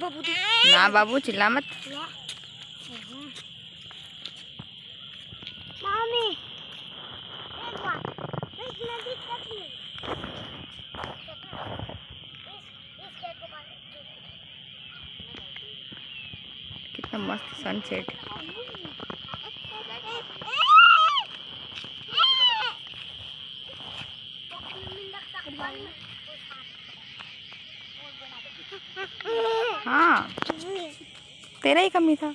बाबू ना बाबू चिल्ला मत। मामी कितना मस्त सनसेट हाँ। तेरा ही कमी था।